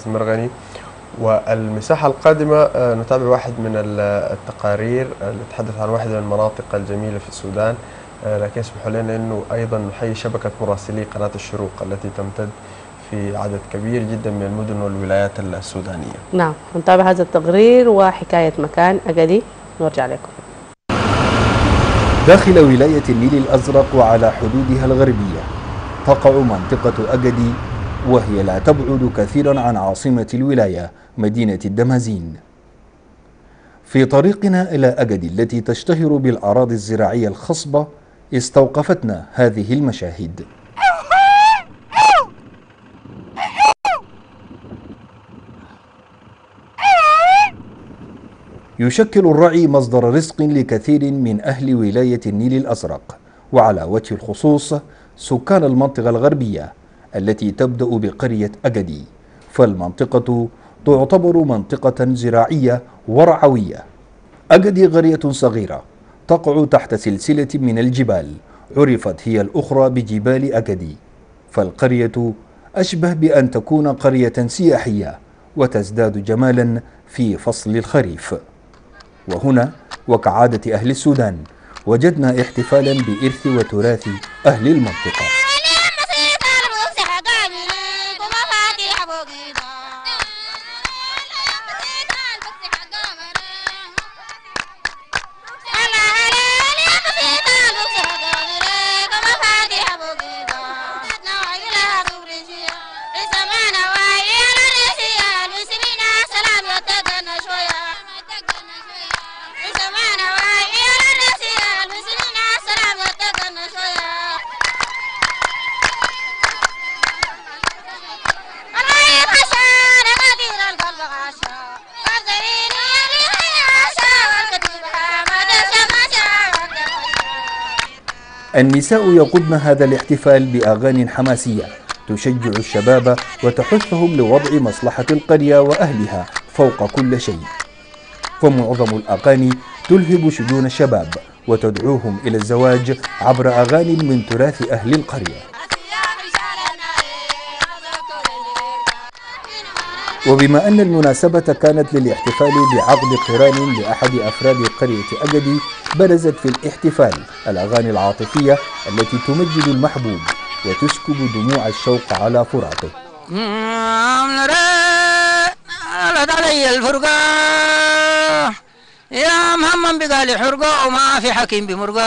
عزيز مرغني والمساحة القادمة نتابع واحد من التقارير اللي تتحدث عن واحدة من المناطق الجميلة في السودان. لكن اسمحوا لنا إنه أيضا نحيي شبكة مراسلي قناة الشروق التي تمتد في عدد كبير جدا من المدن والولايات السودانية. نعم نتابع هذا التقرير وحكاية مكان أقدي نرجع لكم. داخل ولاية النيل الأزرق وعلى حدودها الغربية تقع منطقة أجدي وهي لا تبعد كثيرا عن عاصمة الولاية مدينة الدمازين. في طريقنا إلى أجدي التي تشتهر بالأراضي الزراعية الخصبة استوقفتنا هذه المشاهد. يشكل الرعي مصدر رزق لكثير من أهل ولاية النيل الأزرق وعلى وجه الخصوص سكان المنطقة الغربية التي تبدأ بقرية أجدي فالمنطقة تعتبر منطقة زراعية ورعوية. أجدي قرية صغيرة تقع تحت سلسلة من الجبال عرفت هي الأخرى بجبال أجدي. فالقرية أشبه بأن تكون قرية سياحية وتزداد جمالا في فصل الخريف. وهنا وكعادة أهل السودان وجدنا احتفالا بإرث وتراث أهل المنطقة. النساء يقودن هذا الاحتفال بأغاني حماسية تشجع الشباب وتحثهم لوضع مصلحة القرية وأهلها فوق كل شيء. فمعظم الأغاني تلهب شجون الشباب وتدعوهم إلى الزواج عبر أغاني من تراث أهل القرية. وبما أن المناسبة كانت للاحتفال بعقد قران لأحد أفراد قرية أجدي برزت في الاحتفال الأغاني العاطفية التي تمجد المحبوب وتسكب دموع الشوق على فراقه. علي الفرقة يا محمد بقالي حرقة وما في حكيم بمرقة.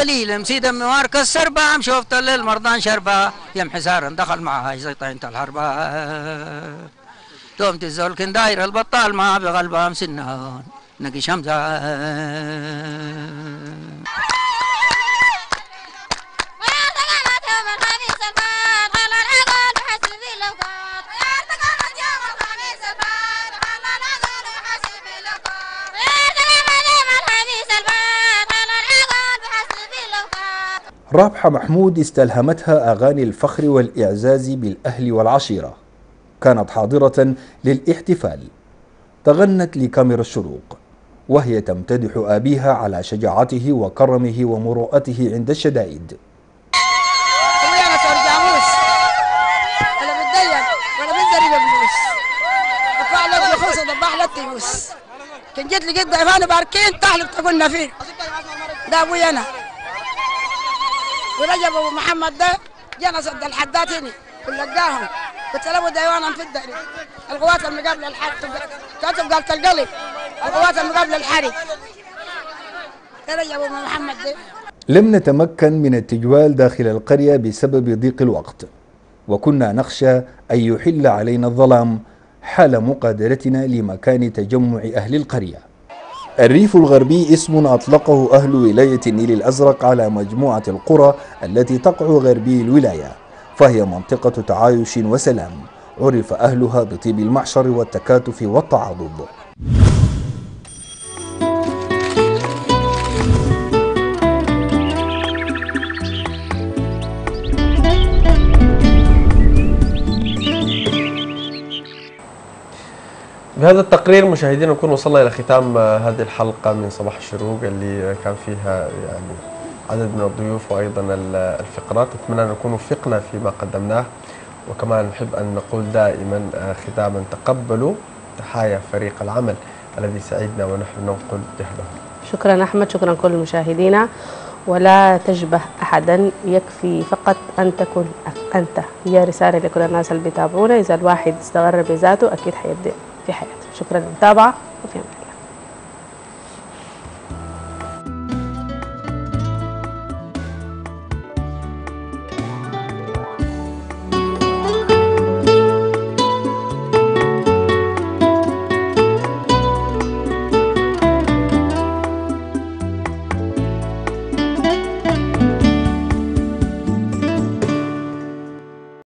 دليل مسيد موار كسر بام شوفت للمرضان شربا يم حسار دخل معها زيطين الحربة تومت الزول كن داير البطال ما بقلبها مسنان نقي شمزة. رابحة محمود استلهمتها أغاني الفخر والإعزاز بالأهل والعشيرة. كانت حاضرة للاحتفال. تغنت لكاميرا الشروق. وهي تمتدح أبيها على شجاعته وكرمه ومروءته عند الشدائد. كان جيت لقيت ضيفان باركين تحلب تقولنا فيه ده أبوي أنا. ورجب أبو محمد ده جانا صد الحدات هنا ولقاهم قلت له ديوانا في الدري القوات المقابله الحرب كاتب قالت القلب القوات المقابله الحرب. رجب أبو محمد ده. لم نتمكن من التجوال داخل القرية بسبب ضيق الوقت وكنا نخشى أن يحل علينا الظلام حال مقادرتنا لمكان تجمع أهل القرية. الريف الغربي اسم أطلقه أهل ولاية النيل الأزرق على مجموعة القرى التي تقع غربي الولاية فهي منطقة تعايش وسلام عرف أهلها بطيب المعشر والتكاتف والتعاضد. بهذا التقرير مشاهدينا نكون وصلنا إلى ختام هذه الحلقة من صباح الشروق اللي كان فيها يعني عدد من الضيوف وأيضا ال- الفقرات أتمنى أن نكون وفقنا فيما قدمناه. وكمان نحب أن نقول دائما آه، ختاما تقبلوا تحايا فريق العمل الذي سعدنا ونحن ننقل جهده شكرا أحمد شكرا كل مشاهدينا. ولا تشبه أحدا يكفي فقط أن تكن أنت. هي رسالة لكل الناس اللي بيتابعونا. إذا الواحد استغر بذاته أكيد حيبدأ. في حياته شكرا. للمتابعة وفي أمان